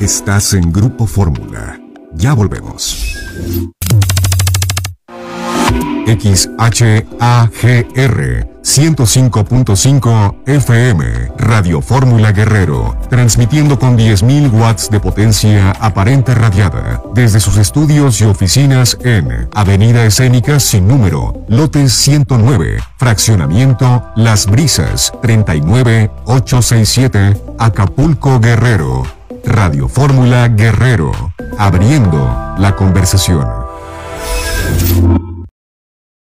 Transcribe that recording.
Estás en Grupo Fórmula. Ya volvemos. XHAGR 105.5 FM Radio Fórmula Guerrero, transmitiendo con 10.000 watts de potencia aparente radiada desde sus estudios y oficinas en Avenida Escénica sin número, lote 109, fraccionamiento Las Brisas 39867, Acapulco Guerrero. Radio Fórmula Guerrero, abriendo la conversación.